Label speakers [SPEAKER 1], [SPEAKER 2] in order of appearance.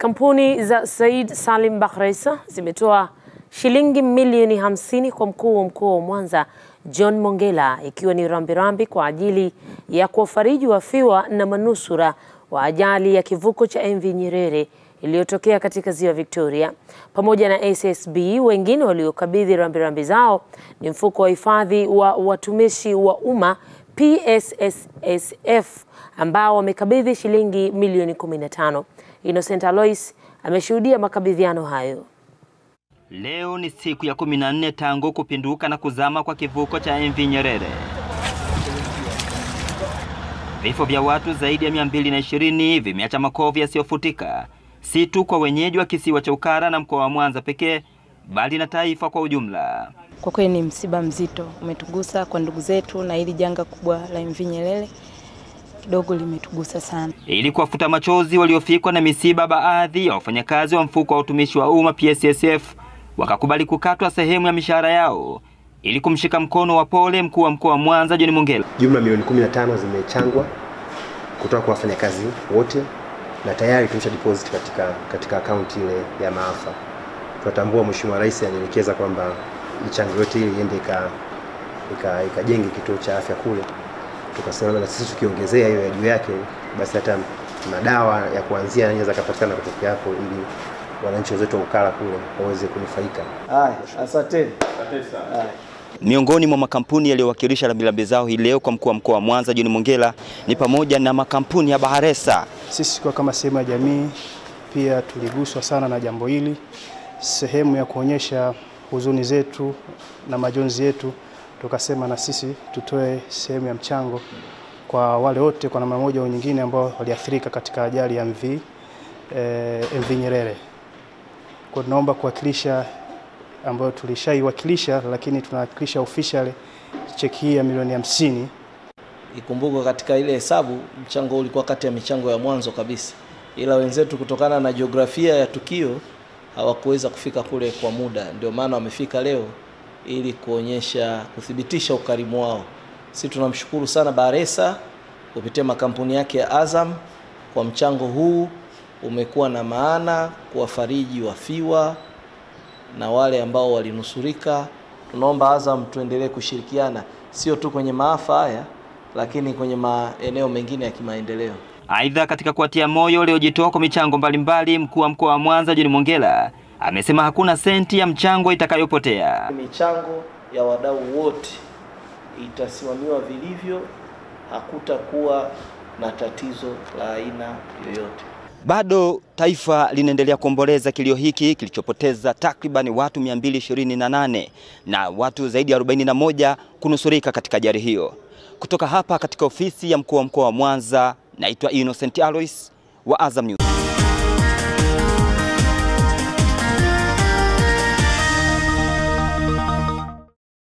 [SPEAKER 1] Kampuni za Said Salim Bakhresa zimetoa shilingi milioni hamsini kwa mkuu wa mkoa wa Mwanza John Mongela, ikiwa ni rambirambi rambi kwa ajili ya kuwafariji wafiwa na manusura wa ajali ya kivuko cha MV Nyerere iliyotokea katika ziwa Victoria. Pamoja na SSB, wengine waliokabidhi rambirambi zao ni mfuko wa hifadhi wa watumishi wa umma PSSSF ambao wamekabidhi shilingi milioni 15. Innocent Alois ameshuhudia makabidhiano hayo.
[SPEAKER 2] Leo ni siku ya 14 tangu kupinduka na kuzama kwa kivuko cha MV Nyerere. Vifo vya watu zaidi ya 220 vimeacha makovu yasiyofutika, si tu kwa wenyeji wa kisiwa cha Ukara na mkoa wa Mwanza pekee, bali na taifa kwa ujumla.
[SPEAKER 3] Kwa kweli ni msiba mzito umetugusa kwa ndugu zetu, na hili janga kubwa la MV Nyerere kidogo limetugusa sana.
[SPEAKER 2] Ili kuwafuta machozi waliofikwa na misiba, baadhi ya wafanyakazi wa mfuko wa utumishi wa umma PSSF wakakubali kukatwa sehemu ya mishahara yao ili kumshika mkono wa pole mkuu wa mkoa wa Mwanza John Mongella.
[SPEAKER 4] Jumla milioni 15 zimechangwa kutoka kwa wafanyakazi wote na tayari tumesha deposit katika katika akaunti ile ya maafa. Tunatambua Mheshimiwa Rais alielekeza kwamba michango yote ile iende ikajenge kituo cha afya kule, tukasema na sisi tukiongezea hiyo ya juu yake, basi hata madawa ya kuanzia yanaweza kupatikana kutoka hapo, ili wananchi wenzetu wa Ukara kule waweze kunufaika.
[SPEAKER 5] Haya, asanteni.
[SPEAKER 2] Miongoni mwa makampuni yaliyowakilisha rambirambi zao hii leo kwa mkuu wa mkoa wa Mwanza John Mongella ni pamoja na makampuni ya Baharesa.
[SPEAKER 6] Sisi kwa kama sehemu ya jamii pia tuliguswa sana na jambo hili, sehemu ya kuonyesha huzuni zetu na majonzi yetu, tukasema na sisi tutoe sehemu ya mchango kwa wale wote kwa namna moja au nyingine ambao waliathirika katika ajali ya MV eh, MV Nyerere. Kwa tunaomba kuwakilisha ambayo tulishaiwakilisha, lakini tunawakilisha official cheki hii ya milioni hamsini.
[SPEAKER 5] Ikumbukwe katika ile hesabu mchango ulikuwa kati ya michango ya mwanzo kabisa, ila wenzetu kutokana na jiografia ya tukio hawakuweza kufika kule kwa muda, ndio maana wamefika leo ili kuonyesha kuthibitisha ukarimu wao. si tunamshukuru sana Baresa kupitia makampuni yake ya Azam kwa mchango huu, umekuwa na maana kuwafariji wafiwa na wale ambao walinusurika. Tunaomba Azam tuendelee kushirikiana sio tu kwenye maafa haya, lakini kwenye maeneo mengine ya kimaendeleo.
[SPEAKER 2] Aidha, katika kuwatia moyo waliojitoa kwa michango mbalimbali, mkuu wa mkoa wa Mwanza John Mongela amesema hakuna senti ya mchango itakayopotea.
[SPEAKER 5] Michango ya wadau wote itasimamiwa vilivyo, hakutakuwa na tatizo la aina yoyote.
[SPEAKER 2] Bado taifa linaendelea kuomboleza kilio hiki kilichopoteza takriban watu 228 na watu zaidi ya 41 kunusurika katika ajali hiyo. Kutoka hapa katika ofisi ya mkuu wa mkoa wa Mwanza, naitwa Innocent Alois wa Azam News.